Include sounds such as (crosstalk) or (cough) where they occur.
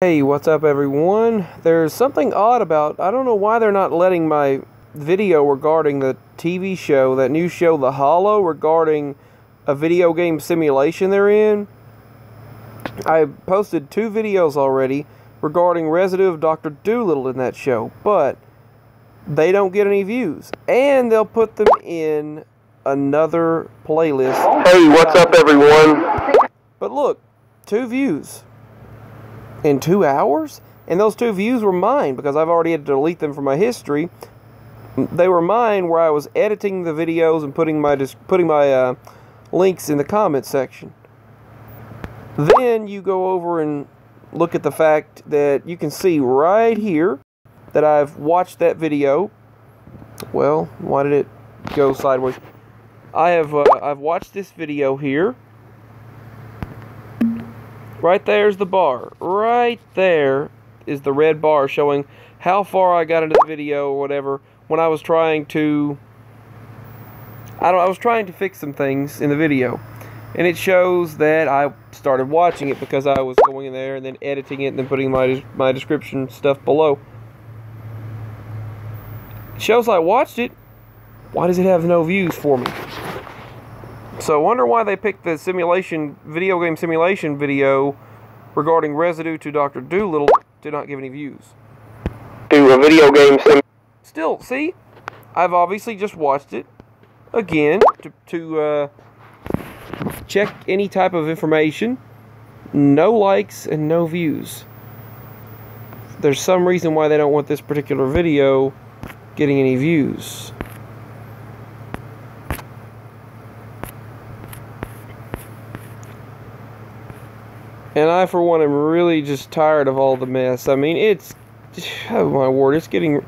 Hey, what's up, everyone? There's something odd about. I don't know why they're not letting my video regarding the TV show, that new show, The Hollow, regarding a video game simulation they're in. I posted two videos already regarding residue of Dr. Dolittle in that show, but they don't get any views. And they'll put them in another playlist. Hey, what's up, everyone? But look, two views in two hours? And those two views were mine because I've already had to delete them from my history. They were mine where I was editing the videos and putting my putting my uh, links in the comment section. Then you go over and look at the fact that you can see right here that I've watched that video. Well, why did it go sideways? I have uh, I've watched this video here Right there's the bar. Right there is the red bar showing how far I got into the video or whatever when I was trying to I don't I was trying to fix some things in the video. And it shows that I started watching it because I was going in there and then editing it and then putting my my description stuff below. It shows I watched it. Why does it have no views for me? So I wonder why they picked the simulation, video game simulation video regarding residue to Dr. Dolittle did not give any views. To a video game sim. Still, see? I've obviously just watched it again to, to uh, check any type of information. No likes and no views. There's some reason why they don't want this particular video getting any views. And I, for one, am really just tired of all the mess. I mean, it's, (sighs) oh my word, it's getting